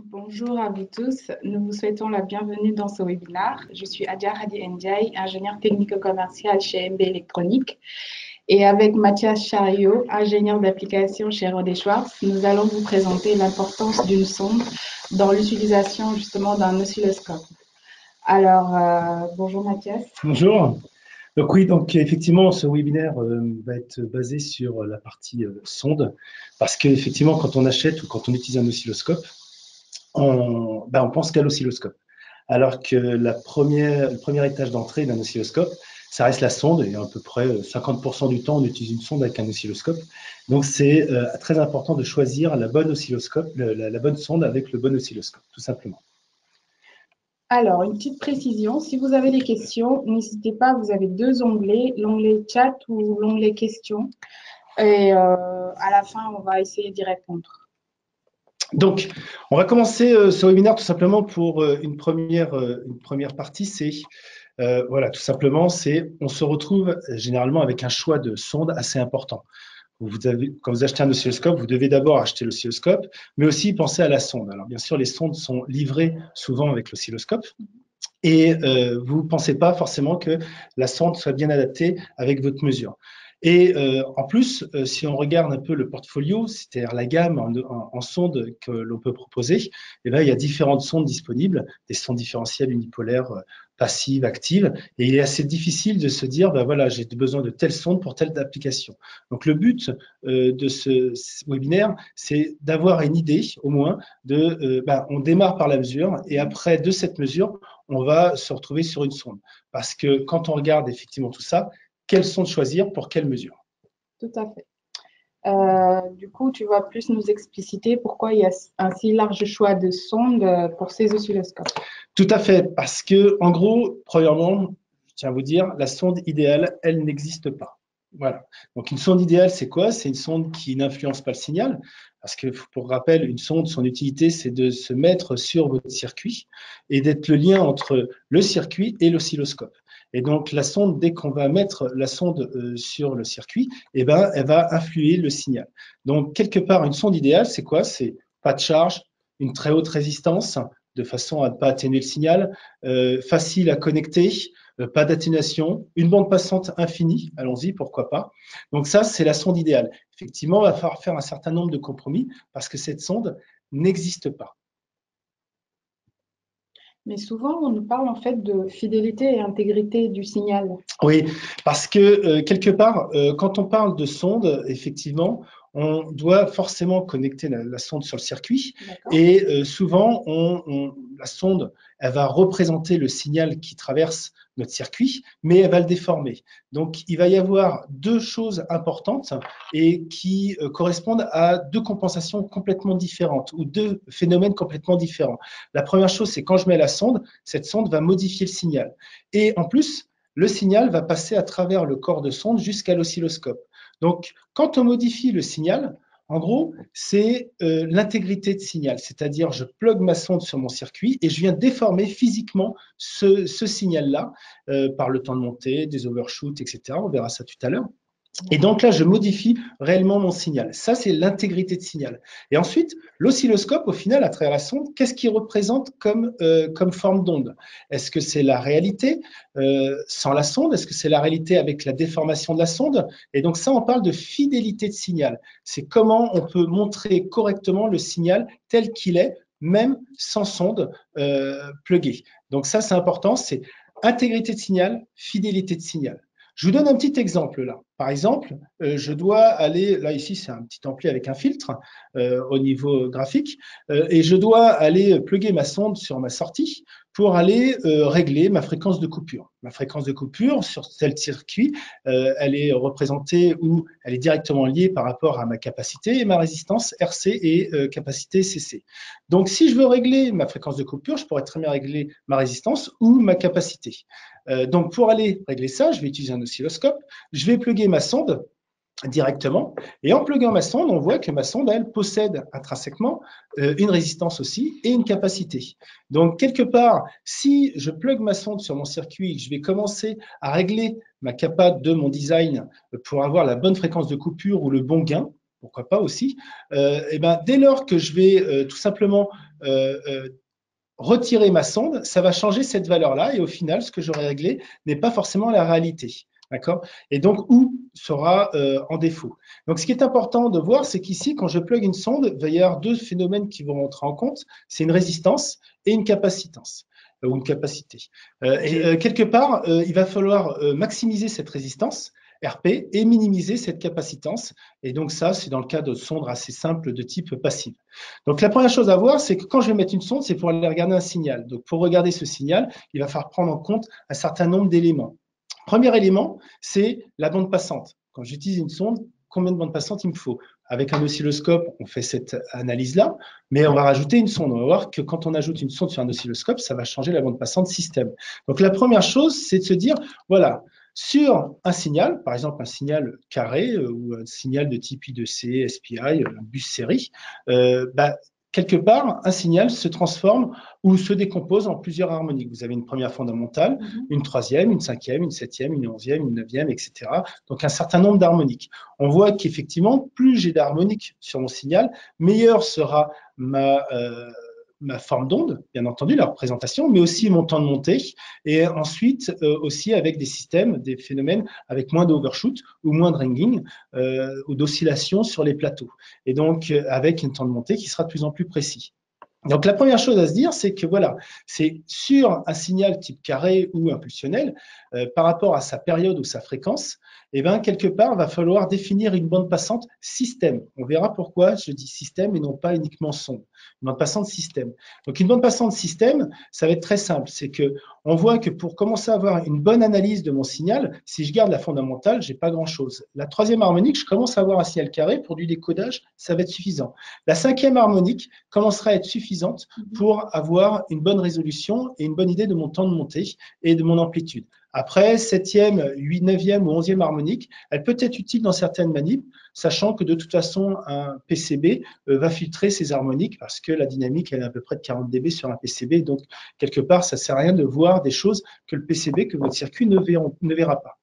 Bonjour à vous tous. Nous vous souhaitons la bienvenue dans ce webinaire. Je suis Adia Hadi Ndiaye, ingénieur technico-commercial chez MB Électronique. Et avec Mathias Chariot, ingénieur d'application chez Rodé Schwartz, nous allons vous présenter l'importance d'une sonde dans l'utilisation justement d'un oscilloscope. Alors, euh, bonjour Mathias. Bonjour. Donc oui, donc effectivement, ce webinaire euh, va être basé sur la partie euh, sonde, parce qu'effectivement, quand on achète ou quand on utilise un oscilloscope, on, ben, on pense qu'à l'oscilloscope. Alors que le premier étage d'entrée d'un oscilloscope, ça reste la sonde, et à peu près 50% du temps, on utilise une sonde avec un oscilloscope. Donc, c'est euh, très important de choisir la, bonne sonde avec le bon oscilloscope, tout simplement. Alors, une petite précision, si vous avez des questions, n'hésitez pas, vous avez deux onglets, l'onglet chat ou l'onglet questions. Et euh, à la fin, on va essayer d'y répondre. Donc, on va commencer euh, ce webinaire tout simplement pour euh, une, première, euh, une première partie. C'est voilà, tout simplement, c'est on se retrouve généralement avec un choix de sonde assez important. Quand vous achetez un oscilloscope, vous devez d'abord acheter l'oscilloscope, mais aussi penser à la sonde. Alors bien sûr, les sondes sont livrées souvent avec l'oscilloscope. Et vous ne pensez pas forcément que la sonde soit bien adaptée avec votre mesure. Et euh, en plus, euh, si on regarde un peu le portfolio, c'est-à-dire la gamme en, en, sondes que l'on peut proposer, eh bien, il y a différentes sondes disponibles, des sondes différentielles unipolaires, euh, passives, actives, et il est assez difficile de se dire, ben voilà, j'ai besoin de telle sonde pour telle application. Donc le but euh, de ce, ce webinaire, c'est d'avoir une idée, au moins, de, euh, ben, on démarre par la mesure, et après de cette mesure, on va se retrouver sur une sonde. Parce que quand on regarde effectivement tout ça, quelles sondes choisir pour quelle mesure Tout à fait. Euh, du coup, tu vas plus nous expliciter pourquoi il y a un si large choix de sondes pour ces oscilloscopes. Tout à fait, parce que, en gros, premièrement, je tiens à vous dire, la sonde idéale, elle n'existe pas. Voilà. Donc, une sonde idéale, c'est quoi? C'est une sonde qui n'influence pas le signal. Parce que, pour rappel, une sonde, son utilité, c'est de se mettre sur votre circuit et d'être le lien entre le circuit et l'oscilloscope. Et donc, la sonde, dès qu'on va mettre la sonde euh, sur le circuit, eh ben, elle va influer le signal. Donc, quelque part, une sonde idéale, c'est quoi? C'est pas de charge, une très haute résistance, de façon à ne pas atténuer le signal, euh, facile à connecter, euh, pas d'atténuation, une bande passante infinie, allons-y, pourquoi pas. Donc ça, c'est la sonde idéale. Effectivement, il va falloir faire un certain nombre de compromis parce que cette sonde n'existe pas. Mais souvent, on nous parle en fait de fidélité et intégrité du signal. Oui, parce que euh, quelque part, euh, quand on parle de sonde, effectivement, on doit forcément connecter la, la sonde sur le circuit. Et euh, souvent, on, on, la sonde, elle va représenter le signal qui traverse notre circuit, mais elle va le déformer. Donc, il va y avoir deux choses importantes et qui euh, correspondent à deux compensations complètement différentes ou deux phénomènes complètement différents. La première chose, c'est quand je mets la sonde, cette sonde va modifier le signal. Et en plus, le signal va passer à travers le corps de sonde jusqu'à l'oscilloscope. Donc, quand on modifie le signal, en gros, c'est euh, l'intégrité de signal, c'est-à-dire je plug ma sonde sur mon circuit et je viens déformer physiquement ce, signal-là euh, par le temps de montée, des overshoots, etc. On verra ça tout à l'heure. Et donc là, je modifie réellement mon signal. Ça, c'est l'intégrité de signal. Et ensuite, l'oscilloscope, au final, à travers la sonde, qu'est-ce qu'il représente comme, euh, forme d'onde? Est-ce que c'est la réalité euh, sans la sonde? Est-ce que c'est la réalité avec la déformation de la sonde? Et donc ça, on parle de fidélité de signal. C'est comment on peut montrer correctement le signal tel qu'il est, même sans sonde euh, pluguée. Donc ça, c'est important, c'est intégrité de signal, fidélité de signal. Je vous donne un petit exemple là. Par exemple, euh, je dois aller, là ici c'est un petit ampli avec un filtre euh, au niveau graphique, euh, et je dois aller plugger ma sonde sur ma sortie pour aller euh, régler ma fréquence de coupure. Ma fréquence de coupure sur tel circuit, euh, elle est représentée ou elle est directement liée par rapport à ma capacité et ma résistance RC et euh, capacité CC. Donc, si je veux régler ma fréquence de coupure, je pourrais très bien régler ma résistance ou ma capacité. Donc, pour aller régler ça, je vais utiliser un oscilloscope. Je vais plugger ma sonde directement. Et en pluguant ma sonde, on voit que ma sonde, elle, possède intrinsèquement euh, une résistance aussi et une capacité. Donc, quelque part, si je plug ma sonde sur mon circuit et je vais commencer à régler ma capa de mon design pour avoir la bonne fréquence de coupure ou le bon gain, pourquoi pas aussi, et eh ben, dès lors que je vais tout simplement retirer ma sonde, ça va changer cette valeur-là et au final, ce que j'aurais réglé n'est pas forcément la réalité. D'accord? Et donc, où sera euh, en défaut? Donc, ce qui est important de voir, c'est qu'ici, quand je plug une sonde, il va y avoir deux phénomènes qui vont rentrer en compte. C'est une résistance et une capacitance euh, ou une capacité. Euh, et quelque part, il va falloir maximiser cette résistance RP et minimiser cette capacitance. Et donc ça, c'est dans le cas de sondes assez simples de type passive. Donc la première chose à voir, c'est que quand je vais mettre une sonde, c'est pour aller regarder un signal. Donc pour regarder ce signal, il va falloir prendre en compte un certain nombre d'éléments. Premier élément, c'est la bande passante. Quand j'utilise une sonde, combien de bandes passantes il me faut? Avec un oscilloscope, on fait cette analyse-là, mais on va rajouter une sonde. On va voir que quand on ajoute une sonde sur un oscilloscope, ça va changer la bande passante système. Donc la première chose, c'est de se dire, voilà, sur un signal, par exemple un signal carré euh, ou un signal de type I2C, SPI, bus série, euh, bah, quelque part, un signal se transforme ou se décompose en plusieurs harmoniques. Vous avez une première fondamentale, mhm. une troisième, une cinquième, une septième, une onzième, une neuvième, etc. Donc un certain nombre d'harmoniques. On voit qu'effectivement, plus j'ai d'harmoniques sur mon signal, meilleur sera ma, euh, ma forme d'onde, bien entendu, la représentation, mais aussi mon temps de montée, et ensuite euh, aussi avec des systèmes, des phénomènes avec moins d'overshoot ou moins de ringing euh, ou d'oscillation sur les plateaux, et donc euh, avec un temps de montée qui sera de plus en plus précis. Donc la première chose à se dire, c'est que voilà, c'est sur un signal type carré ou impulsionnel, par rapport à sa période ou sa fréquence, eh bien, quelque part, il va falloir définir une bande passante système. On verra pourquoi je dis système et non pas uniquement son. Une bande passante système. Donc, une bande passante système, ça va être très simple. C'est que on voit que pour commencer à avoir une bonne analyse de mon signal, si je garde la fondamentale, j'ai pas grand chose. La troisième harmonique, je commence à avoir un signal carré. Pour du décodage, ça va être suffisant. La cinquième harmonique commencera à être suffisante pour avoir une bonne résolution et une bonne idée de mon temps de montée et de mon amplitude. Après, septième, huit, neuvième ou onzième harmonique, elle peut être utile dans certaines manips, sachant que de toute façon, un PCB euh, va filtrer ces harmoniques parce que la dynamique, elle est à peu près de 40 dB sur un PCB. Donc, quelque part, ça sert à rien de voir des choses que le PCB, que votre circuit ne verra pas.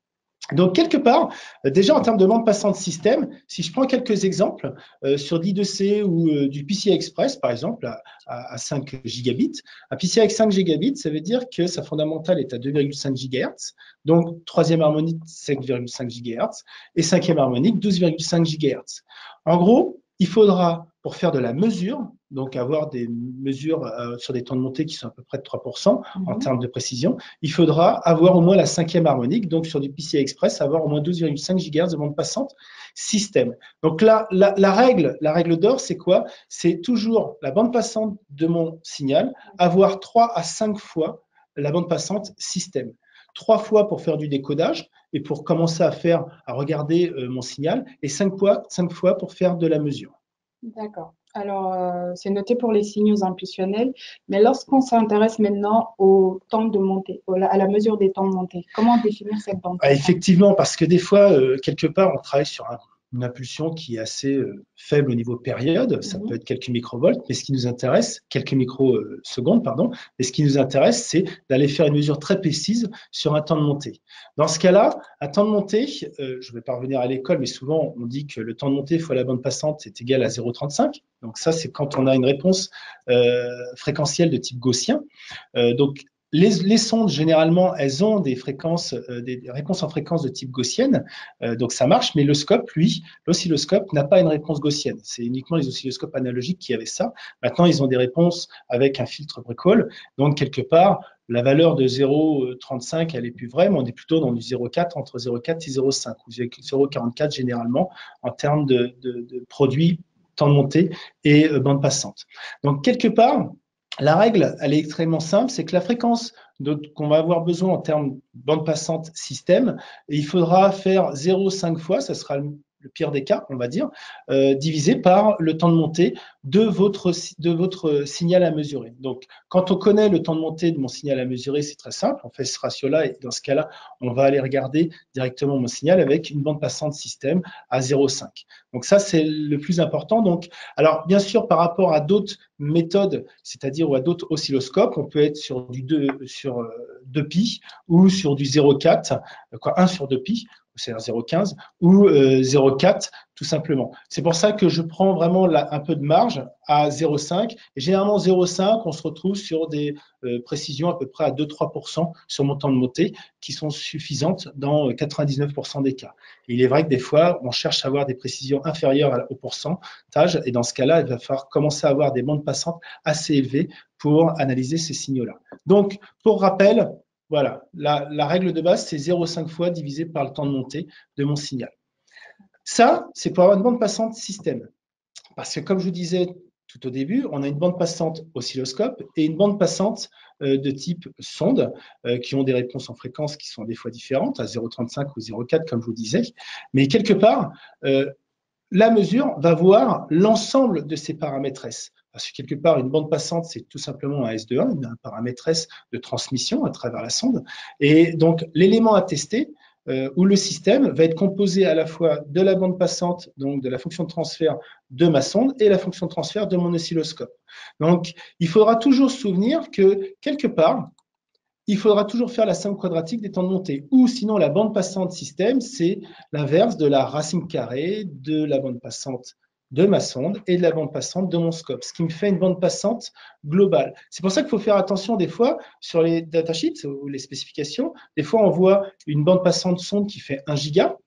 Donc, quelque part, euh, déjà en termes de bande passante système, si je prends quelques exemples euh, sur d'I2C ou euh, du PCI Express, par exemple, à, à, 5 gigabits, un PCI avec 5 gigabits, ça veut dire que sa fondamentale est à 2,5 GHz, donc troisième harmonique 5,5 GHz et cinquième harmonique 12,5 GHz. En gros, il faudra, pour faire de la mesure, donc avoir des mesures euh, sur des temps de montée qui sont à peu près de 3% en mhm. termes de précision, il faudra avoir au moins la cinquième harmonique, donc sur du PCI Express, avoir au moins 12,5 GHz de bande passante système. Donc là, la, la règle, la règle d'or, c'est quoi? C'est toujours la bande passante de mon signal, avoir 3 à 5 fois la bande passante système trois fois pour faire du décodage et pour commencer à faire, à regarder euh, mon signal, et cinq fois, cinq fois pour faire de la mesure. D'accord. Alors, euh, c'est noté pour les signaux impulsionnels, mais lorsqu'on s'intéresse maintenant au temps de montée, à la mesure des temps de montée, comment définir cette bande ah, Effectivement, parce que des fois, euh, quelque part, on travaille sur un une impulsion qui est assez euh, faible au niveau période, ça mhm. peut être quelques microvolts, mais ce qui nous intéresse, quelques microsecondes, pardon, mais ce qui nous intéresse, c'est d'aller faire une mesure très précise sur un temps de montée. Dans ce cas-là, un temps de montée, euh, je vais pas revenir à l'école, mais souvent on dit que le temps de montée fois la bande passante est égal à 0,35. Donc ça, c'est quand on a une réponse euh, fréquentielle de type gaussien. donc les, sondes, généralement, elles ont des fréquences, euh, des réponses en fréquence de type gaussienne, euh, donc ça marche, mais le scope, lui, l'oscilloscope n'a pas une réponse gaussienne. C'est uniquement les oscilloscopes analogiques qui avaient ça. Maintenant, ils ont des réponses avec un filtre bricole, donc quelque part, la valeur de 0,35, elle est plus vraie, mais on est plutôt dans du 0,4, entre 0,4 et 0,5, ou 0,44 généralement, en termes de, de, de produits temps de montée et euh, bande passante. Donc, quelque part, la règle, elle est extrêmement simple, c'est que la fréquence qu'on va avoir besoin en termes de bande passante système, il faudra faire 0,5 fois, ça sera le pire des cas, on va dire, euh, divisé par le temps de montée de votre, de votre signal à mesurer. Donc, quand on connaît le temps de montée de mon signal à mesurer, c'est très simple. On fait ce ratio-là et dans ce cas-là, on va aller regarder directement mon signal avec une bande passante système à 0,5. Donc ça, c'est le plus important. Donc, alors bien sûr, par rapport à d'autres méthodes, c'est-à-dire ou à d'autres oscilloscopes, on peut être sur du 2 sur 2 euh, pi ou sur du 0,4, quoi 1 sur 2 pi c'est 0,15, ou 0,4 tout simplement. C'est pour ça que je prends vraiment un peu de marge à 0,5. Et généralement, 0,5, on se retrouve sur des précisions à peu près à 2-3% sur mon temps de montée, qui sont suffisantes dans 99% des cas. il est vrai que des fois, on cherche à avoir des précisions inférieures au pourcentage, et dans ce cas-là, il va falloir commencer à avoir des bandes passantes assez élevées pour analyser ces signaux-là. Donc, pour rappel, voilà, la, règle de base, c'est 0,5 fois divisé par le temps de montée de mon signal. Ça, c'est pour avoir une bande passante système. Parce que comme je vous disais tout au début, on a une bande passante oscilloscope et une bande passante euh, de type sonde euh, qui ont des réponses en fréquence qui sont des fois différentes, à 0,35 ou 0,4 comme je vous disais. Mais quelque part, euh, la mesure va voir l'ensemble de ces paramètres S. Parce que quelque part, une bande passante, c'est tout simplement un S2A, un paramètre S de transmission à travers la sonde. Et donc, l'élément à tester, euh, où le système va être composé à la fois de la bande passante, donc de la fonction de transfert de ma sonde, et la fonction de transfert de mon oscilloscope. Donc, il faudra toujours se souvenir que, quelque part, il faudra toujours faire la somme quadratique des temps de montée. Ou sinon, la bande passante système, c'est l'inverse de la racine carrée de la bande passante de ma sonde et de la bande passante de mon scope, ce qui me fait une bande passante globale. C'est pour ça qu'il faut faire attention des fois sur les datasheets ou les spécifications. Des fois, on voit une bande passante sonde qui fait 1 giga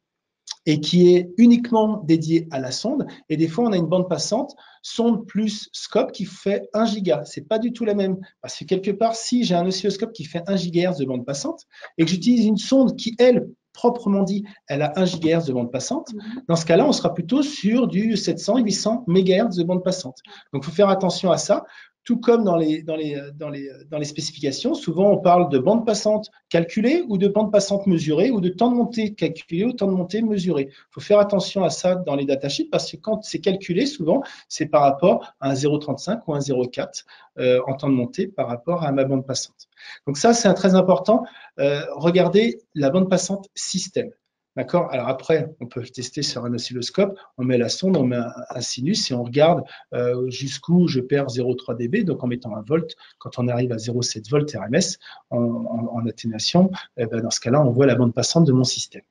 et qui est uniquement dédiée à la sonde. Et des fois, on a une bande passante sonde plus scope qui fait 1 giga. C'est pas du tout la même. Parce que quelque part, si j'ai un oscilloscope qui fait 1 gigahertz de bande passante et que j'utilise une sonde qui, elle, proprement dit, elle a 1 GHz de bande passante. Mhm. Dans ce cas-là, on sera plutôt sur du 700-800 MHz de bande passante. Donc, il faut faire attention à ça. Tout comme dans, les, dans les spécifications, souvent on parle de bande passante calculée ou de bande passante mesurée ou de temps de montée calculé ou temps de montée mesuré. Il faut faire attention à ça dans les datasheets parce que quand c'est calculé, souvent, c'est par rapport à un 0,35 ou un 0,4 euh, en temps de montée par rapport à ma bande passante. Donc ça, c'est très important. Euh, regardez la bande passante système. D'accord? Alors après, on peut le tester sur un oscilloscope. On met la sonde, on met un, sinus et on regarde euh, jusqu'où je perds 0,3 dB. Donc en mettant un volt, quand on arrive à 0,7 volts RMS en, atténuation, eh ben, dans ce cas-là, on voit la bande passante de mon système.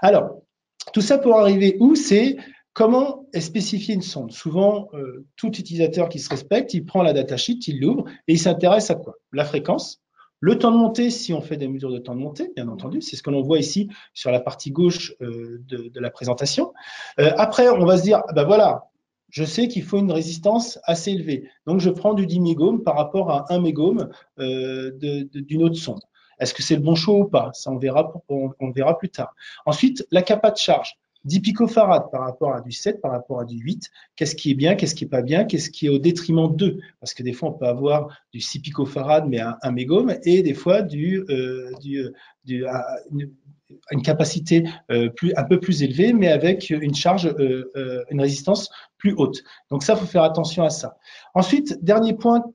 Alors, tout ça pour arriver où? C'est comment est spécifiée une sonde? Souvent, euh, tout utilisateur qui se respecte, il prend la datasheet, il l'ouvre et il s'intéresse à quoi? La fréquence, le temps de montée, si on fait des mesures de temps de montée, bien entendu, c'est ce que l'on voit ici sur la partie gauche euh, de, la présentation. Euh, après, on va se dire, ben voilà, je sais qu'il faut une résistance assez élevée. Donc, je prends du 10 mégome par rapport à 1 mégome euh, d'une autre sonde. Est-ce que c'est le bon choix ou pas? Ça, on verra, on verra plus tard. Ensuite, la capa de charge. 10 picofarads par rapport à du 7, par rapport à du 8, qu'est-ce qui est bien, qu'est-ce qui est pas bien, qu'est-ce qui est au détriment d'eux? Parce que des fois, on peut avoir du 6 picofarads, mais un, un mégome, et des fois du, euh, du une, capacité euh, un peu plus élevée, mais avec une charge, euh, euh, une résistance plus haute. Donc ça, il faut faire attention à ça. Ensuite, dernier point que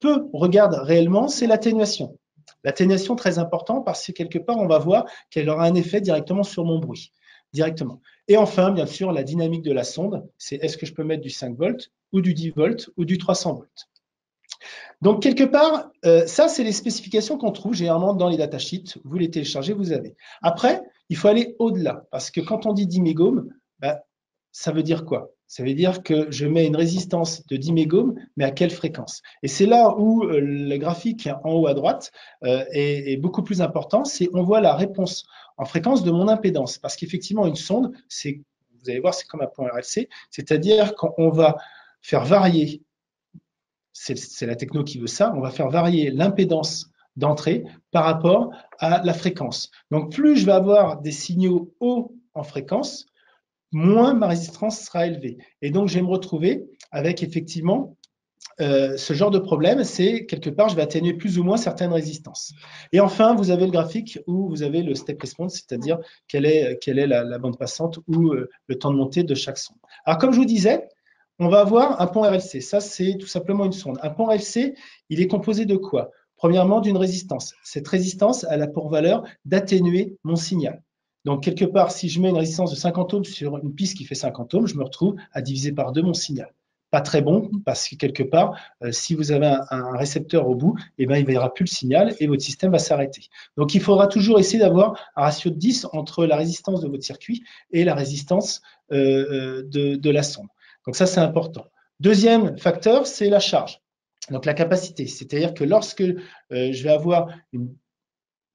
peu regardent réellement, c'est l'atténuation. L'atténuation, très important, parce que quelque part, on va voir qu'elle aura un effet directement sur mon bruit directement. Et enfin, bien sûr, la dynamique de la sonde, c'est est-ce que je peux mettre du 5 volts ou du 10 volts ou du 300 volts. Donc, quelque part, euh, ça, c'est les spécifications qu'on trouve généralement dans les datasheets. Vous les téléchargez, vous avez. Après, il faut aller au-delà, parce que quand on dit 10 mégomes, bah, ça veut dire quoi? Ça veut dire que je mets une résistance de 10 mégomes, mais à quelle fréquence? Et c'est là où euh, le graphique en haut à droite euh, est, beaucoup plus important, c'est on voit la réponse en fréquence de mon impédance. Parce qu'effectivement, une sonde, c'est, vous allez voir, c'est comme un point RLC, c'est-à-dire qu'on va faire varier, c'est la techno qui veut ça, on va faire varier l'impédance d'entrée par rapport à la fréquence. Donc, plus je vais avoir des signaux hauts en fréquence, moins ma résistance sera élevée. Et donc, je vais me retrouver avec effectivement euh, ce genre de problème, c'est quelque part, je vais atténuer plus ou moins certaines résistances. Et enfin, vous avez le graphique où vous avez le step response, c'est-à-dire quelle est, la, bande passante ou euh, le temps de montée de chaque sonde. Alors, comme je vous disais, on va avoir un pont RLC. Ça, c'est tout simplement une sonde. Un pont RLC, il est composé de quoi? Premièrement, d'une résistance. Cette résistance, elle a pour valeur d'atténuer mon signal. Donc, quelque part, si je mets une résistance de 50 ohms sur une piste qui fait 50 ohms, je me retrouve à diviser par deux mon signal pas très bon parce que quelque part, euh, si vous avez un, récepteur au bout, eh ben, il ne verra plus le signal et votre système va s'arrêter. Donc, il faudra toujours essayer d'avoir un ratio de 10 entre la résistance de votre circuit et la résistance euh, de, de la sonde. Donc, ça, c'est important. Deuxième facteur, c'est la charge. Donc la capacité, c'est-à-dire que lorsque je vais avoir une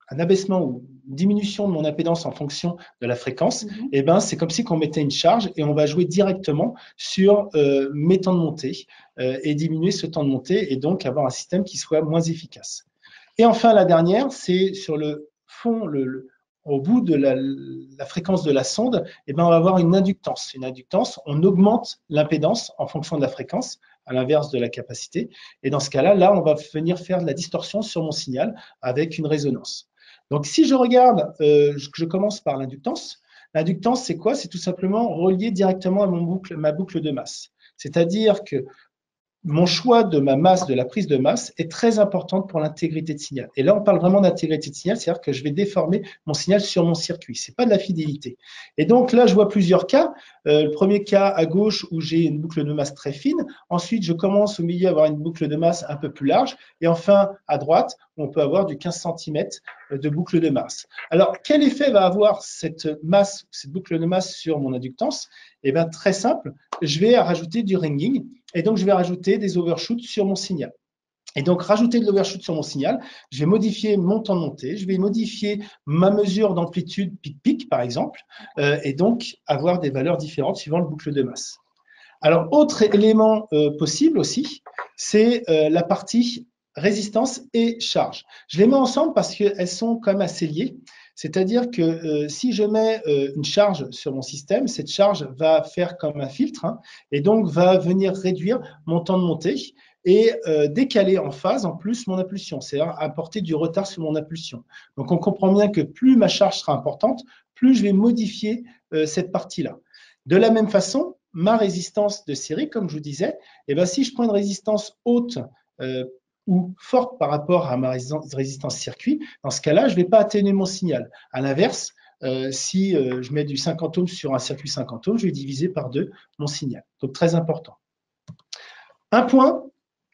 un abaissement ou une diminution de mon impédance en fonction de la fréquence, mhm. eh ben, c'est comme si on mettait une charge et on va jouer directement sur euh, mes temps de montée euh, et diminuer ce temps de montée et donc avoir un système qui soit moins efficace. Et enfin, la dernière, c'est sur le fond, le, au bout de la, la, fréquence de la sonde, eh ben, on va avoir une inductance. Une inductance, on augmente l'impédance en fonction de la fréquence à l'inverse de la capacité. Et dans ce cas-là, là, on va venir faire de la distorsion sur mon signal avec une résonance. Donc, si je regarde, euh, je commence par l'inductance. L'inductance, c'est quoi? C'est tout simplement relié directement à mon boucle, ma boucle de masse. C'est-à-dire que mon choix de ma masse, de la prise de masse, est très importante pour l'intégrité de signal. Et là, on parle vraiment d'intégrité de signal, c'est-à-dire que je vais déformer mon signal sur mon circuit. C'est pas de la fidélité. Et donc là, je vois plusieurs cas. Euh, le premier cas à gauche où j'ai une boucle de masse très fine. Ensuite, je commence au milieu à avoir une boucle de masse un peu plus large. Et enfin, à droite, on peut avoir du 15 cm de boucle de masse. Alors, quel effet va avoir cette masse, cette boucle de masse sur mon inductance? Eh bien, très simple. Je vais rajouter du ringing et donc, je vais rajouter des overshoots sur mon signal. Et donc, rajouter de l'overshoot sur mon signal, je vais modifier mon temps de montée, je vais modifier ma mesure d'amplitude pic-pic, par exemple, euh, et donc avoir des valeurs différentes suivant le boucle de masse. Alors, autre élément euh, possible aussi, c'est euh, la partie résistance et charge. Je les mets ensemble parce qu'elles sont quand même assez liées. C'est-à-dire que euh, si je mets euh, une charge sur mon système, cette charge va faire comme un filtre hein, et donc va venir réduire mon temps de montée et euh, décaler en phase en plus mon impulsion, c'est-à-dire apporter du retard sur mon impulsion. Donc on comprend bien que plus ma charge sera importante, plus je vais modifier cette partie-là. De la même façon, ma résistance de série, comme je vous disais, eh ben, si je prends une résistance haute ou forte par rapport à ma résistance circuit, dans ce cas-là, je ne vais pas atténuer mon signal. À l'inverse, euh, si euh, je mets du 50 ohms sur un circuit 50 ohms, je vais diviser par deux mon signal. Donc très important. Un point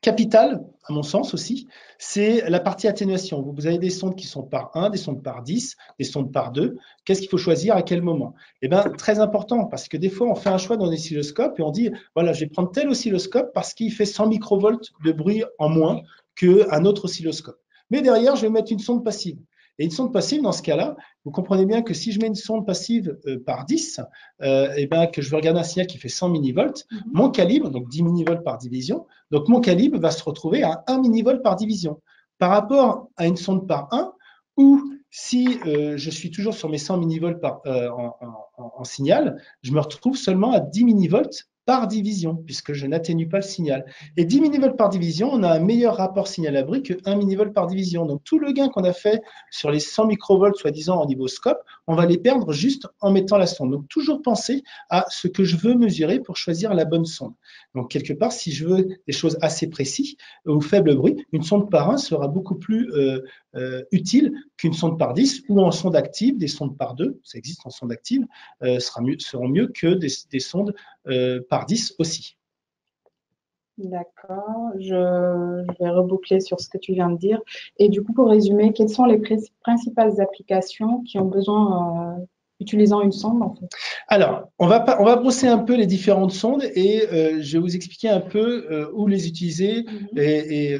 capital, à mon sens aussi, c'est la partie atténuation. Vous avez des sondes qui sont par 1, des sondes par 10, des sondes par 2. Qu'est-ce qu'il faut choisir à quel moment? Eh bien, très important, parce que des fois, on fait un choix dans l'oscilloscope et on dit, voilà, je vais prendre tel oscilloscope parce qu'il fait 100 microvolts de bruit en moins qu'un autre oscilloscope. Mais derrière, je vais mettre une sonde passive. Et une sonde passive, dans ce cas-là, vous comprenez bien que si je mets une sonde passive euh, par 10, euh, et ben, que je veux regarder un signal qui fait 100 millivolts, mhm. mon calibre, donc 10 millivolts par division, donc mon calibre va se retrouver à 1 millivolt par division. Par rapport à une sonde par 1, où si euh, je suis toujours sur mes 100 millivolts par, en, en, signal, je me retrouve seulement à 10 millivolts par division, puisque je n'atténue pas le signal. Et 10 millivolts par division, on a un meilleur rapport signal à bruit que 1 millivolt par division. Donc tout le gain qu'on a fait sur les 100 microvolts, soi-disant en niveau scope, on va les perdre juste en mettant la sonde. Donc toujours penser à ce que je veux mesurer pour choisir la bonne sonde. Donc quelque part, si je veux des choses assez précises ou faible bruit, une sonde par 1 sera beaucoup plus euh, euh, utile qu'une sonde par 10 ou en sonde active, des sondes par 2, ça existe en sonde active, euh, sera mieux, seront mieux que des, des sondes par 10 aussi. D'accord, je, vais reboucler sur ce que tu viens de dire. Et du coup, pour résumer, quelles sont les principales applications qui ont besoin, euh, utilisant une sonde en fait? Alors, on va, pas, on va brosser un peu les différentes sondes et euh, je vais vous expliquer un peu euh, où les utiliser mhm. et,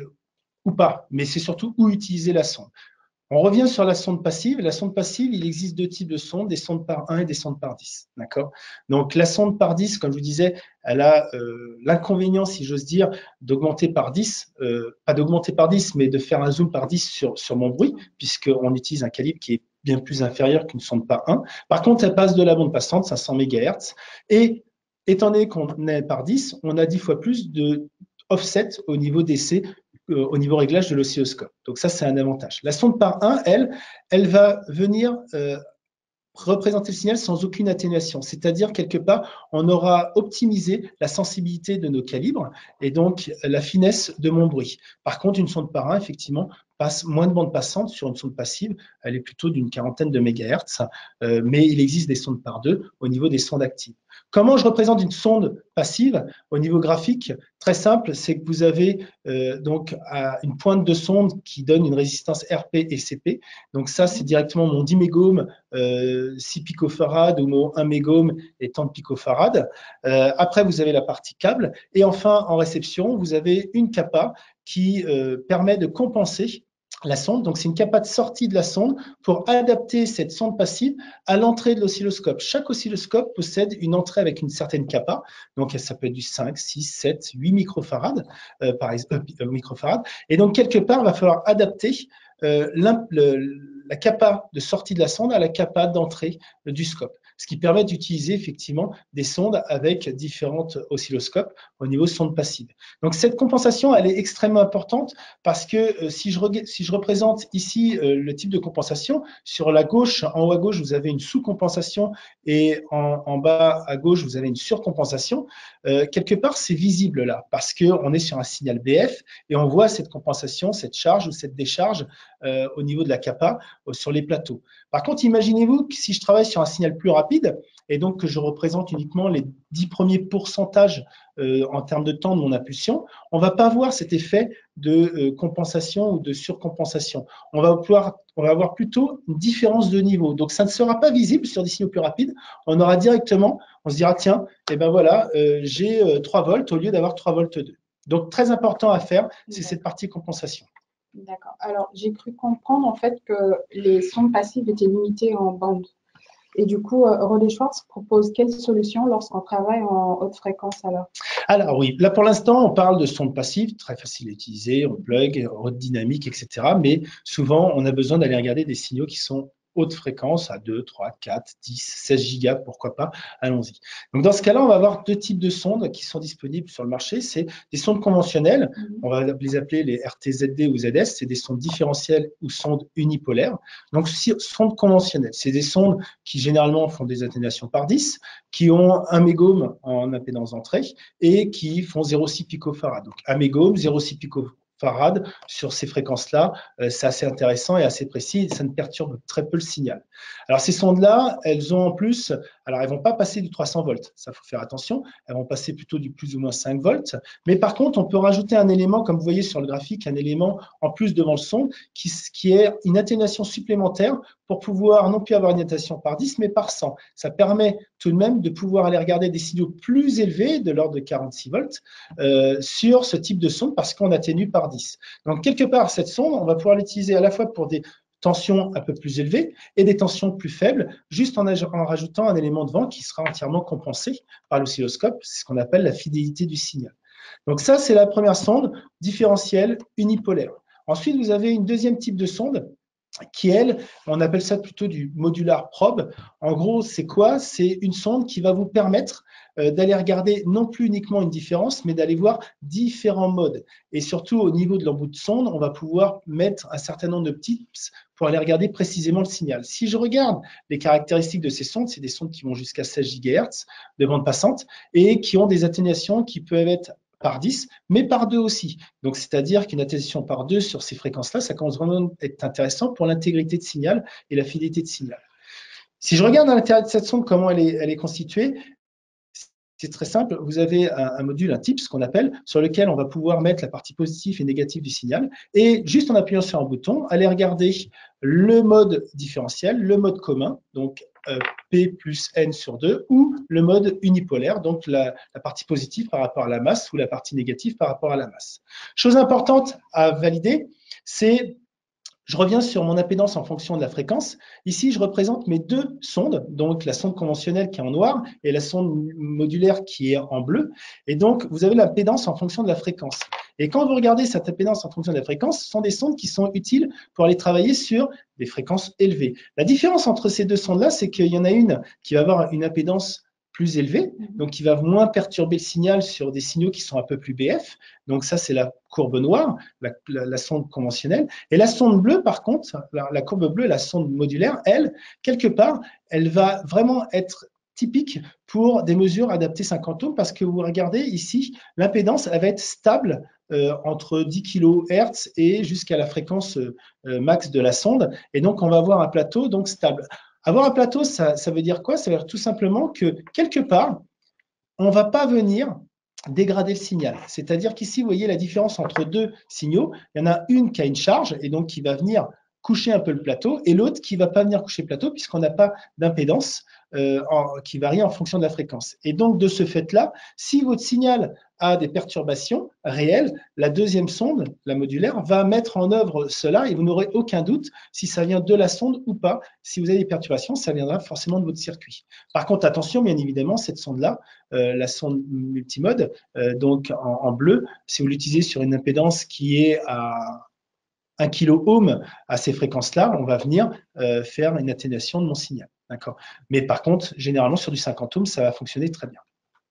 ou pas. Mais c'est surtout où utiliser la sonde. On revient sur la sonde passive. La sonde passive, il existe deux types de sondes, des sondes par 1 et des sondes par 10. D'accord? Donc la sonde par 10, comme je vous disais, elle a euh, l'inconvénient, si j'ose dire, d'augmenter par 10, euh, pas d'augmenter par 10, mais de faire un zoom par 10 sur, sur mon bruit, puisqu'on utilise un calibre qui est bien plus inférieur qu'une sonde par 1. Par contre, elle passe de la bande passante, 500 MHz, et étant donné qu'on est par 10, on a 10 fois plus de offset au niveau d'essai euh, au niveau réglage de l'oscilloscope. Donc ça, c'est un avantage. La sonde par 1, elle, elle va venir euh, représenter le signal sans aucune atténuation. C'est-à-dire, quelque part, on aura optimisé la sensibilité de nos calibres et donc la finesse de mon bruit. Par contre, une sonde par 1, effectivement, moins de bande passante sur une sonde passive. Elle est plutôt d'une quarantaine de mégahertz, euh, mais il existe des sondes par deux au niveau des sondes actives. Comment je représente une sonde passive? Au niveau graphique Très simple, c'est que vous avez euh, donc une pointe de sonde qui donne une résistance RP et CP. Donc ça, c'est directement mon 10 mégome, euh, 6 picofarads ou mon 1 mégome et tant de picofarads. Euh, après, vous avez la partie câble. Et enfin, en réception, vous avez une capa qui permet de compenser la sonde. Donc, c'est une capacité de sortie de la sonde pour adapter cette sonde passive à l'entrée de l'oscilloscope. Chaque oscilloscope possède une entrée avec une certaine capa. Donc, ça peut être du 5, 6, 7, 8 microfarads, euh, par exemple, euh, microfarads. Et donc, quelque part, il va falloir adapter euh, la capa de sortie de la sonde à la capa d'entrée du scope ce qui permet d'utiliser effectivement des sondes avec différentes oscilloscopes au niveau sonde passive. Donc cette compensation, elle est extrêmement importante parce que euh, si, je représente ici euh, le type de compensation, sur la gauche, en haut à gauche, vous avez une sous-compensation et en, bas à gauche, vous avez une surcompensation. Euh, quelque part, c'est visible là parce qu'on est sur un signal BF et on voit cette compensation, cette charge ou cette décharge au niveau de la capa sur les plateaux. Par contre, imaginez-vous que si je travaille sur un signal plus rapide et donc que je représente uniquement les 10 premiers pourcentages euh, en termes de temps de mon impulsion, on ne va pas voir cet effet de euh, compensation ou de surcompensation. On va, pouvoir, on va avoir plutôt une différence de niveau. Donc, ça ne sera pas visible sur des signaux plus rapides. On aura directement, on se dira, tiens, et eh ben voilà, euh, j'ai 3 volts au lieu d'avoir 3 volts 2. Donc, très important à faire, c'est cette partie compensation. D'accord. Alors, j'ai cru comprendre en fait que les sondes passives étaient limitées en bande. Et du coup, euh, Relais Schwartz propose quelle solution lorsqu'on travaille en haute fréquence alors? Alors oui, là pour l'instant, on parle de sondes passives, très facile à utiliser, on plug, haute dynamique, etc. Mais souvent, on a besoin d'aller regarder des signaux qui sont haute fréquence à 2, 3, 4, 10, 16 gigas, pourquoi pas, allons-y. Donc dans ce cas-là, on va avoir deux types de sondes qui sont disponibles sur le marché. C'est des sondes conventionnelles, mhm. on va les appeler les RTZD ou ZS, c'est des sondes différentielles ou sondes unipolaires. Donc sondes conventionnelles, c'est des sondes qui généralement font des atténuations par 10, qui ont un mégome en impédance d'entrée et qui font 0,6 picofarad. Donc un mégome, 0,6 picofarad farad sur ces fréquences-là, euh, c'est assez intéressant et assez précis. Ça ne perturbe très peu le signal. Alors ces sondes-là, elles ont en plus, alors elles vont pas passer du 300 volts, ça faut faire attention. Elles vont passer plutôt du plus ou moins 5 volts. Mais par contre, on peut rajouter un élément, comme vous voyez sur le graphique, un élément en plus devant le son, qui, est une atténuation supplémentaire pour pouvoir non plus avoir une atténuation par 10, mais par 100. Ça permet tout de même de pouvoir aller regarder des signaux plus élevés, de l'ordre de 46 volts, euh, sur ce type de son parce qu'on atténue par 10. Donc, quelque part, cette sonde, on va pouvoir l'utiliser à la fois pour des tensions un peu plus élevées et des tensions plus faibles, juste en, en rajoutant un élément de vent qui sera entièrement compensé par l'oscilloscope. C'est ce qu'on appelle la fidélité du signal. Donc ça, c'est la première sonde différentielle unipolaire. Ensuite, vous avez une deuxième type de sonde qui, elle, on appelle ça plutôt du modular probe. En gros, c'est quoi? C'est une sonde qui va vous permettre euh, d'aller regarder non plus uniquement une différence, mais d'aller voir différents modes. Et surtout, au niveau de l'embout de sonde, on va pouvoir mettre un certain nombre de tips pour aller regarder précisément le signal. Si je regarde les caractéristiques de ces sondes, c'est des sondes qui vont jusqu'à 16 GHz de bande passante et qui ont des atténuations qui peuvent être par 10, mais par 2 aussi. Donc, c'est-à-dire qu'une atténuation par 2 sur ces fréquences-là, ça commence vraiment à être intéressant pour l'intégrité de signal et la fidélité de signal. Si je regarde à l'intérieur de cette sonde comment elle est, constituée, c'est très simple. Vous avez un, module, un type, ce qu'on appelle, sur lequel on va pouvoir mettre la partie positive et négative du signal. Et juste en appuyant sur un bouton, aller regarder le mode différentiel, le mode commun, P plus N sur 2, ou le mode unipolaire, donc la, la, partie positive par rapport à la masse ou la partie négative par rapport à la masse. Chose importante à valider, c'est je reviens sur mon impédance en fonction de la fréquence. Ici, je représente mes deux sondes, donc la sonde conventionnelle qui est en noir et la sonde modulaire qui est en bleu. Et donc, vous avez l'impédance en fonction de la fréquence. Et quand vous regardez cette impédance en fonction de la fréquence, ce sont des sondes qui sont utiles pour aller travailler sur des fréquences élevées. La différence entre ces deux sondes-là, c'est qu'il y en a une qui va avoir une impédance plus élevé, mhm. donc qui va moins perturber le signal sur des signaux qui sont un peu plus BF. Donc ça, c'est la courbe noire, la, sonde conventionnelle. Et la sonde bleue, par contre, la, courbe bleue, la sonde modulaire, elle, quelque part, elle va vraiment être typique pour des mesures adaptées 50 ohms parce que vous regardez ici, l'impédance va être stable euh, entre 10 kHz et jusqu'à la fréquence euh, max de la sonde. Et donc, on va avoir un plateau donc stable. Avoir un plateau, ça, veut dire quoi? Ça veut dire tout simplement que quelque part, on ne va pas venir dégrader le signal. C'est-à-dire qu'ici, vous voyez la différence entre deux signaux. Il y en a une qui a une charge et donc qui va venir coucher un peu le plateau, et l'autre qui ne va pas venir coucher le plateau puisqu'on n'a pas d'impédance euh, qui varie en fonction de la fréquence. Et donc, de ce fait-là, si votre signal des perturbations réelles, la deuxième sonde, la modulaire, va mettre en œuvre cela et vous n'aurez aucun doute si ça vient de la sonde ou pas. Si vous avez des perturbations, ça viendra forcément de votre circuit. Par contre, attention, bien évidemment, cette sonde-là, euh, la sonde multimode, euh, donc en, bleu, si vous l'utilisez sur une impédance qui est à 1 kilo à ces fréquences-là, on va venir euh, faire une atténuation de mon signal. Mais par contre, généralement, sur du 50 ohms, ça va fonctionner très bien.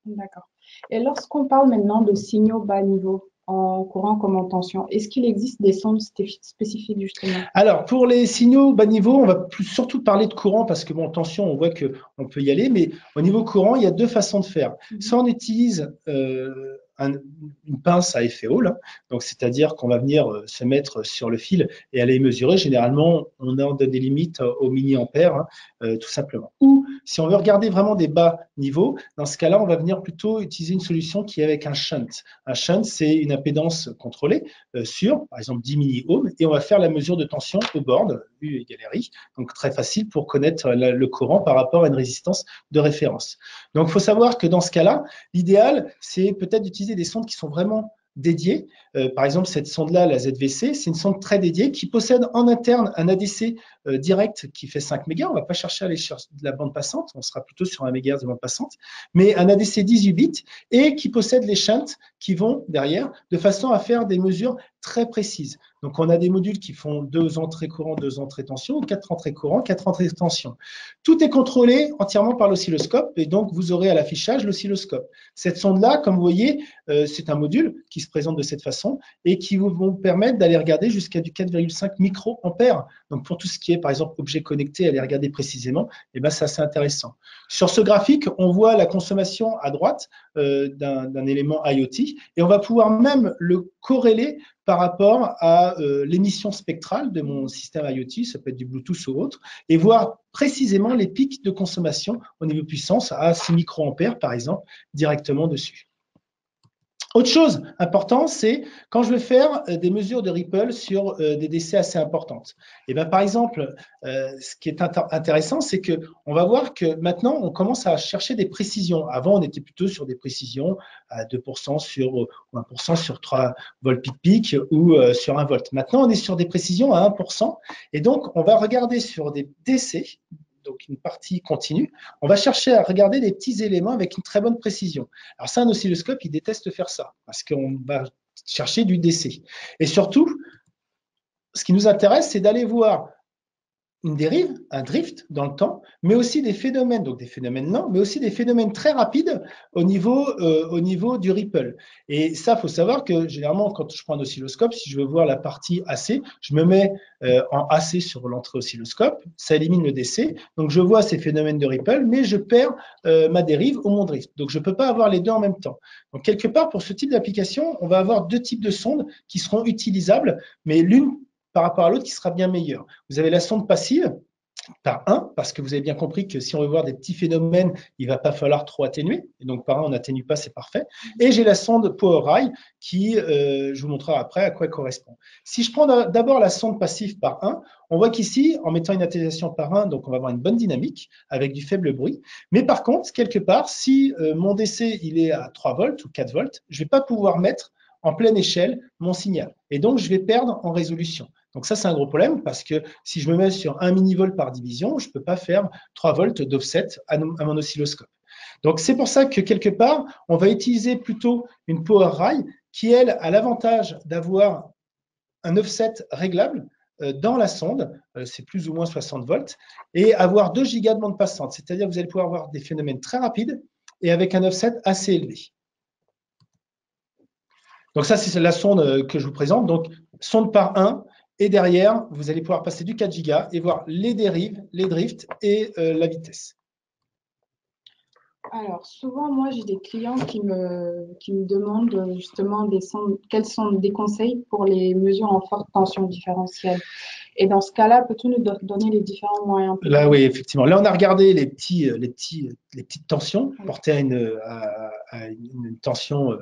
D'accord. Et lorsqu'on parle maintenant de signaux bas niveau, en courant comme en tension, est-ce qu'il existe des sondes spécifiques justement? Alors, pour les signaux bas niveau, on va plus, surtout parler de courant parce que, bon, en tension, on voit qu'on peut y aller, mais au niveau courant, il y a deux façons de faire. Mhm. Soit on utilise euh, une pince à effet Hall. Donc, c'est-à-dire qu'on va venir euh, se mettre sur le fil et aller mesurer. Généralement, on a des limites euh, au milliampère, hein, euh, tout simplement. Ou si on veut regarder vraiment des bas niveaux, dans ce cas-là, on va venir plutôt utiliser une solution qui est avec un shunt. Un shunt, c'est une impédance contrôlée sur, par exemple, 10 milliohms, et on va faire la mesure de tension au board, U égale RI. Donc, très facile pour connaître le courant par rapport à une résistance de référence. Donc, il faut savoir que dans ce cas-là, l'idéal, c'est peut-être d'utiliser des sondes qui sont vraiment dédiées. Euh, par exemple, cette sonde-là, la ZVC, c'est une sonde très dédiée qui possède en interne un ADC euh, direct qui fait 5 mégas. On ne va pas chercher à aller chercher la bande passante, on sera plutôt sur un mégahertz de bande passante, mais un ADC 18 bits et qui possède les shunts qui vont derrière de façon à faire des mesures très précises. Donc, on a des modules qui font deux entrées courant, deux entrées tension, ou quatre entrées courant, quatre entrées tension. Tout est contrôlé entièrement par l'oscilloscope, et donc vous aurez à l'affichage l'oscilloscope. Cette sonde-là, comme vous voyez, euh, c'est un module qui se présente de cette façon et qui vous, vous permettre d'aller regarder jusqu'à du 4,5 microampères. Donc, pour tout ce qui est, par exemple, objet connecté, aller regarder précisément, et eh ben, c'est assez intéressant. Sur ce graphique, on voit la consommation à droite euh, d'un élément IoT, et on va pouvoir même le corréler par rapport à euh, l'émission spectrale de mon système IoT, ça peut être du Bluetooth ou autre, et voir précisément les pics de consommation au niveau puissance à 6 microampères, par exemple, directement dessus. Autre chose importante, c'est quand je vais faire euh, des mesures de ripple sur euh, des décès assez importantes. Et ben, par exemple, euh, ce qui est intéressant, c'est que on va voir que maintenant, on commence à chercher des précisions. Avant, on était plutôt sur des précisions à 2% sur ou 1% sur 3 volts pic-pic ou sur 1 volt. Maintenant, on est sur des précisions à 1%. Et donc, on va regarder sur des décès donc une partie continue, on va chercher à regarder des petits éléments avec une très bonne précision. Alors ça, un oscilloscope, il déteste faire ça, parce qu'on va chercher du décès. Et surtout, ce qui nous intéresse, c'est d'aller voir une dérive, un drift dans le temps, mais aussi des phénomènes, donc des phénomènes lents, mais aussi des phénomènes très rapides au niveau, euh, au niveau du ripple. Et ça, faut savoir que généralement, quand je prends un oscilloscope, si je veux voir la partie AC, je me mets euh, en AC sur l'entrée oscilloscope, ça élimine le DC, donc je vois ces phénomènes de ripple, mais je perds euh, ma dérive ou mon drift. Donc je ne peux pas avoir les deux en même temps. Donc quelque part, pour ce type d'application, on va avoir deux types de sondes qui seront utilisables, mais l'une par rapport à l'autre qui sera bien meilleur. Vous avez la sonde passive par 1, parce que vous avez bien compris que si on veut voir des petits phénomènes, il ne va pas falloir trop atténuer. Et donc par 1, on n'atténue pas, c'est parfait. Et j'ai la sonde Power qui, euh, je vous montrerai après à quoi elle correspond. Si je prends d'abord la sonde passive par 1, on voit qu'ici, en mettant une atténuation par 1, donc on va avoir une bonne dynamique avec du faible bruit. Mais par contre, quelque part, si euh, mon DC il est à 3 volts ou 4 volts, je ne vais pas pouvoir mettre en pleine échelle mon signal. Et donc, je vais perdre en résolution. Donc ça, c'est un gros problème parce que si je me mets sur un millivolt par division, je ne peux pas faire 3 volts d'offset à, mon oscilloscope. Donc c'est pour ça que quelque part, on va utiliser plutôt une power rail qui, elle, a l'avantage d'avoir un offset réglable euh, dans la sonde, euh, c'est plus ou moins 60 volts, et avoir 2 gigas de bande passante. C'est-à-dire que vous allez pouvoir avoir des phénomènes très rapides et avec un offset assez élevé. Donc ça, c'est la sonde euh, que je vous présente. Donc, sonde par 1, et derrière, vous allez pouvoir passer du 4 Go et voir les dérives, les drifts et euh, la vitesse. alors, souvent, moi, j'ai des clients qui me, qui me demandent justement des quels sont des conseils pour les mesures en forte tension différentielle. Et dans ce cas-là, peux-tu nous donner les différents moyens Là, oui, effectivement. Là, on a regardé les, petits, les, petits, les petites tensions portées à une, à, une tension euh,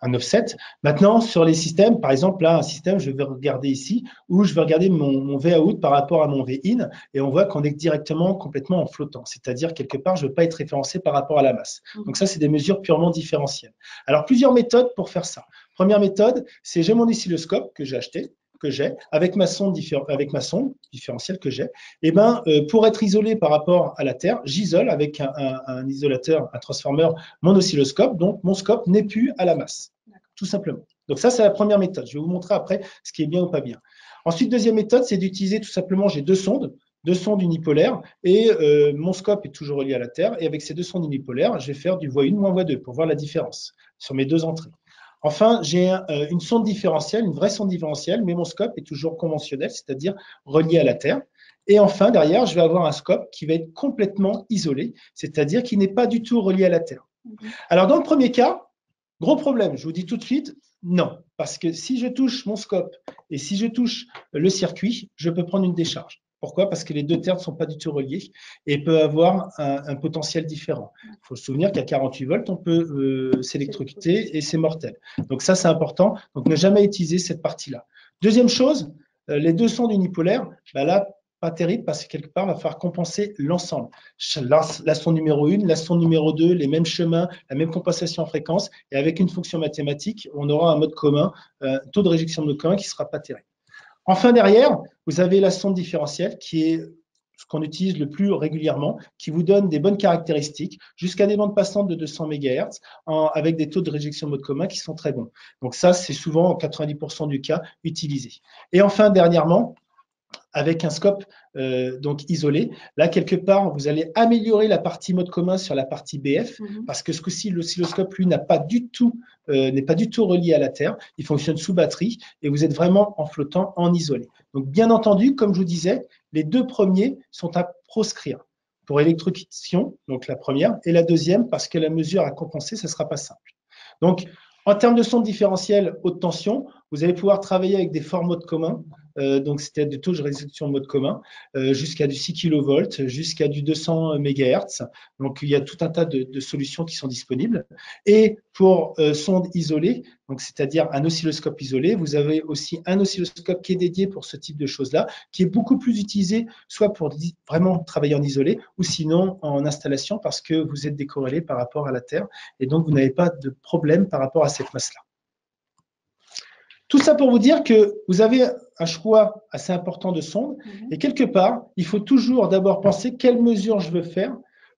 un offset. Maintenant, sur les systèmes, par exemple, là, un système, je vais regarder ici, où je vais regarder mon, mon V-out par rapport à mon V-in, et on voit qu'on est directement complètement en flottant. C'est-à-dire, quelque part, je ne veux pas être référencé par rapport à la masse. Mhm. Donc ça, c'est des mesures purement différentielles. Alors, plusieurs méthodes pour faire ça. Première méthode, c'est j'ai mon oscilloscope que j'ai acheté, que j'ai, avec ma sonde, avec ma sonde différentielle que j'ai, et eh ben, euh, pour être isolé par rapport à la Terre, j'isole avec un, un, isolateur, un transformeur, mon oscilloscope, donc mon scope n'est plus à la masse, tout simplement. Donc ça, c'est la première méthode. Je vais vous montrer après ce qui est bien ou pas bien. Ensuite, deuxième méthode, c'est d'utiliser tout simplement, j'ai deux sondes, deux sondes unipolaires, et euh, mon scope est toujours relié à la Terre, et avec ces deux sondes unipolaires, je vais faire du voie 1 moins voie 2 pour voir la différence sur mes deux entrées. Enfin, j'ai euh, une sonde différentielle, une vraie sonde différentielle, mais mon scope est toujours conventionnel, c'est-à-dire relié à la Terre. Et enfin, derrière, je vais avoir un scope qui va être complètement isolé, c'est-à-dire qui n'est pas du tout relié à la Terre. Mhm. Alors, dans le premier cas, gros problème, je vous dis tout de suite, non. Parce que si je touche mon scope et si je touche le circuit, je peux prendre une décharge. Pourquoi? Parce que les deux terres ne sont pas du tout reliées et peuvent avoir un, potentiel différent. Il faut se souvenir qu'à 48 volts, on peut euh, s'électrocuter et c'est mortel. Donc ça, c'est important. Donc ne jamais utiliser cette partie-là. Deuxième chose, euh, les deux sondes unipolaires, bah là, pas terrible parce que quelque part, il va falloir compenser l'ensemble. La, sonde numéro 1, la sonde numéro 2, les mêmes chemins, la même compensation en fréquence. Et avec une fonction mathématique, on aura un mode commun, un euh, taux de réjection de mode commun qui ne sera pas terrible. Enfin, derrière, vous avez la sonde différentielle qui est ce qu'on utilise le plus régulièrement, qui vous donne des bonnes caractéristiques jusqu'à des bandes passantes de 200 MHz avec des taux de réjection mode commun qui sont très bons. Donc ça, c'est souvent en 90% du cas utilisé. Et enfin, dernièrement, avec un scope euh, donc isolé. Là, quelque part, vous allez améliorer la partie mode commun sur la partie BF, mhm. parce que ce coup-ci, l'oscilloscope, lui, n'a pas du tout, euh, n'est pas du tout relié à la Terre. Il fonctionne sous batterie et vous êtes vraiment en flottant, en isolé. Donc, bien entendu, comme je vous disais, les deux premiers sont à proscrire. Pour électrocution, donc la première, et la deuxième, parce que la mesure à compenser, ce ne sera pas simple. Donc, en termes de sonde différentielle haute tension, vous allez pouvoir travailler avec des formats modes communs donc c'était des taux de résolution en mode commun, euh, jusqu'à du 6 kV, jusqu'à du 200 MHz. Donc il y a tout un tas de, solutions qui sont disponibles. Et pour euh, sonde isolée, donc c'est-à-dire un oscilloscope isolé, vous avez aussi un oscilloscope qui est dédié pour ce type de choses-là, qui est beaucoup plus utilisé soit pour vraiment travailler en isolé, ou sinon en installation parce que vous êtes décorrélé par rapport à la Terre et donc vous n'avez pas de problème par rapport à cette masse-là. Tout ça pour vous dire que vous avez un choix assez important de sonde mhm. et quelque part, il faut toujours d'abord penser quelle mesure je veux faire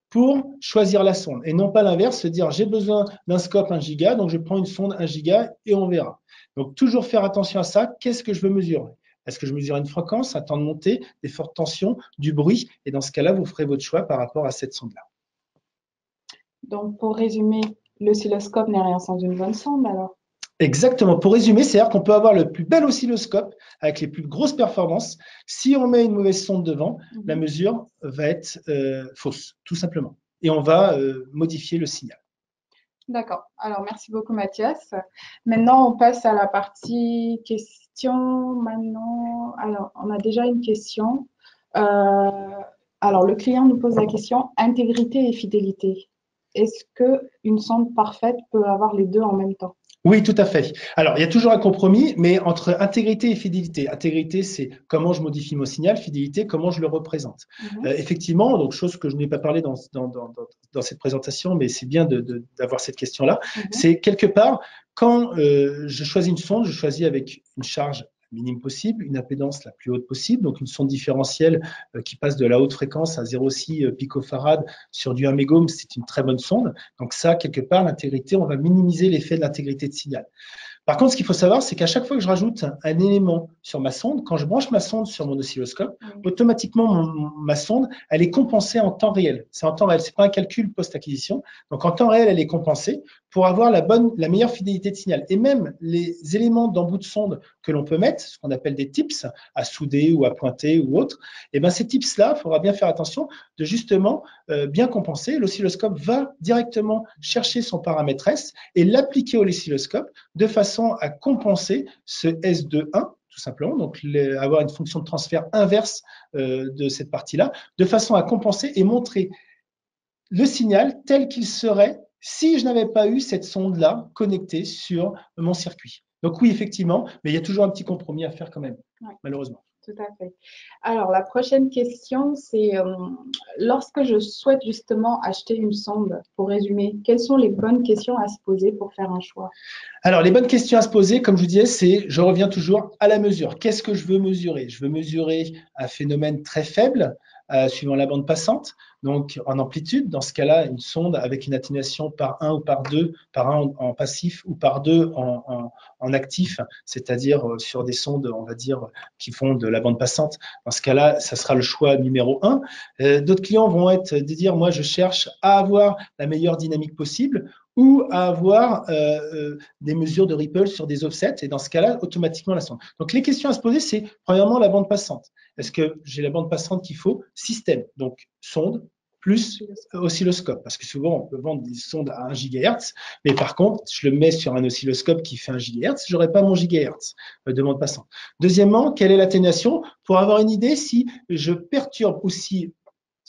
pour choisir la sonde et non pas l'inverse, se dire j'ai besoin d'un scope 1 giga, donc je prends une sonde 1 giga et on verra. Donc toujours faire attention à ça, qu'est-ce que je veux mesurer? Est-ce que je mesure une fréquence, un temps de montée, des fortes tensions, du bruit? Et dans ce cas-là, vous ferez votre choix par rapport à cette sonde-là. Donc pour résumer, l'oscilloscope n'est rien sans une bonne sonde alors Exactement. Pour résumer, c'est-à-dire qu'on peut avoir le plus bel oscilloscope avec les plus grosses performances. Si on met une mauvaise sonde devant, mhm. la mesure va être euh, fausse, tout simplement. Et on va euh, modifier le signal. D'accord. Alors, merci beaucoup, Mathias. Maintenant, on passe à la partie question. Maintenant, alors, on a déjà une question. Euh, alors, le client nous pose la question intégrité et fidélité. Est-ce qu'une sonde parfaite peut avoir les deux en même temps? Oui, tout à fait. Alors, il y a toujours un compromis, mais entre intégrité et fidélité. Intégrité, c'est comment je modifie mon signal, fidélité, comment je le représente. Mhm. Euh, effectivement, donc chose que je n'ai pas parlé dans, dans, dans, dans, cette présentation, mais c'est bien d'avoir cette question-là, mhm. c'est quelque part, quand euh, je choisis une sonde, je choisis avec une charge minime possible, une impédance la plus haute possible, donc une sonde différentielle euh, qui passe de la haute fréquence à 0,6 euh, picofarad sur du 1 mégaume, c'est une très bonne sonde. Donc ça, quelque part, l'intégrité, on va minimiser l'effet de l'intégrité de signal. Par contre, ce qu'il faut savoir, c'est qu'à chaque fois que je rajoute un élément sur ma sonde, quand je branche ma sonde sur mon oscilloscope, automatiquement, ma sonde, elle est compensée en temps réel. C'est en temps réel, c'est pas un calcul post-acquisition. Donc, en temps réel, elle est compensée pour avoir la bonne, la meilleure fidélité de signal. Et même les éléments d'embout de sonde que l'on peut mettre, ce qu'on appelle des tips à souder ou à pointer ou autre, et eh ben ces tips-là, il faudra bien faire attention de justement euh, bien compenser. L'oscilloscope va directement chercher son paramètre S et l'appliquer au oscilloscope de façon à compenser ce S21 tout simplement, donc avoir une fonction de transfert inverse euh, de cette partie-là, de façon à compenser et montrer le signal tel qu'il serait si je n'avais pas eu cette sonde-là connectée sur mon circuit. Donc oui, effectivement, mais il y a toujours un petit compromis à faire quand même, malheureusement. Tout à fait. Alors, la prochaine question, c'est euh, lorsque je souhaite justement acheter une sonde, pour résumer, quelles sont les bonnes questions à se poser pour faire un choix? Alors, les bonnes questions à se poser, comme je vous disais, c'est, je reviens toujours à la mesure. Qu'est-ce que je veux mesurer? Je veux mesurer un phénomène très faible, euh, suivant la bande passante, donc en amplitude. Dans ce cas-là, une sonde avec une atténuation par 1 ou par 2, par 1 en, passif ou par 2 en, en, actif, c'est-à-dire euh, sur des sondes, on va dire, qui font de la bande passante. Dans ce cas-là, ça sera le choix numéro 1. Euh, d'autres clients vont être de dire, moi, je cherche à avoir la meilleure dynamique possible ou à avoir des mesures de ripple sur des offsets, et dans ce cas-là, automatiquement la sonde. Donc les questions à se poser, c'est premièrement la bande passante. Est-ce que j'ai la bande passante qu'il faut? Système, donc sonde plus oscilloscope, parce que souvent on peut vendre des sondes à 1 GHz, mais par contre, je le mets sur un oscilloscope qui fait 1 GHz, j'aurai pas mon GHz euh, de bande passante. Deuxièmement, quelle est l'atténuation? Pour avoir une idée si je perturbe ou si,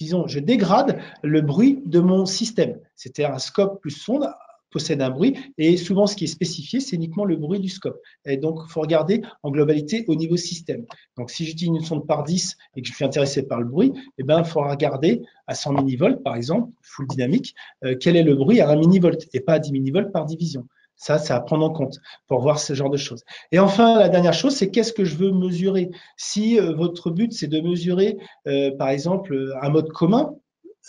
disons, je dégrade le bruit de mon système. C'était un scope plus sonde possède un bruit. Et souvent, ce qui est spécifié, c'est uniquement le bruit du scope. Et donc, il faut regarder en globalité au niveau système. Donc, si j'utilise une sonde par 10 et que je suis intéressé par le bruit, eh ben, il faudra regarder à 100 millivolts, par exemple, full dynamique, euh, quel est le bruit à 1 millivolt et pas à 10 millivolts par division. Ça, c'est à prendre en compte pour voir ce genre de choses. Et enfin, la dernière chose, c'est qu'est-ce que je veux mesurer? Si euh, votre but, c'est de mesurer, euh, par exemple, un mode commun,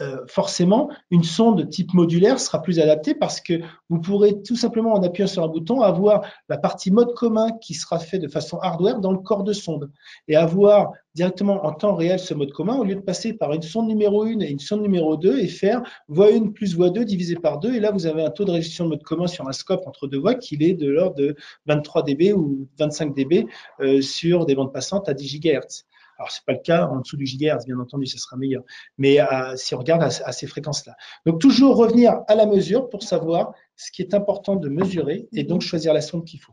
euh, forcément, une sonde type modulaire sera plus adaptée parce que vous pourrez tout simplement, en appuyant sur un bouton, avoir la partie mode commun qui sera fait de façon hardware dans le corps de sonde et avoir directement en temps réel ce mode commun au lieu de passer par une sonde numéro 1 et une sonde numéro 2 et faire voix 1 plus voix 2 divisé par 2. Et là, vous avez un taux de résolution de mode commun sur un scope entre deux voix qui est de l'ordre de 23 dB ou 25 dB euh, sur des bandes passantes à 10 GHz. Alors, ce n'est pas le cas en dessous du gigahertz, bien entendu, ce sera meilleur. Mais euh, si on regarde à, ces fréquences-là. Donc, toujours revenir à la mesure pour savoir ce qui est important de mesurer et donc choisir la sonde qu'il faut.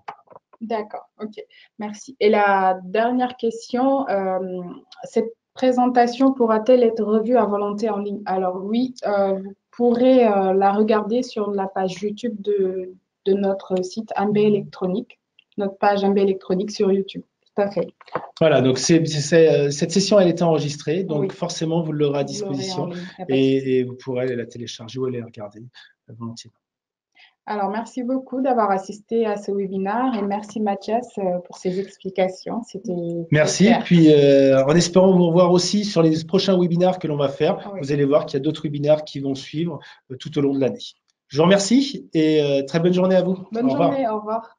D'accord, ok, merci. Et la dernière question, euh, cette présentation pourra-t-elle être revue à volonté en ligne? Alors oui, euh, vous pourrez la regarder sur la page YouTube de, de notre site MB électronique, notre page MB électronique sur YouTube. Voilà, donc euh, cette session, elle est enregistrée, donc forcément, vous l'aurez à disposition et, vous pourrez la télécharger ou aller la regarder euh, volontiers. Alors, merci beaucoup d'avoir assisté à ce webinaire et merci Mathias euh, pour ces explications. C'était merci. Puis, en espérant vous revoir aussi sur les prochains webinaires que l'on va faire, vous allez voir qu'il y a d'autres webinaires qui vont suivre tout au long de l'année. Je vous remercie et très bonne journée à vous. Bonne journée, au revoir.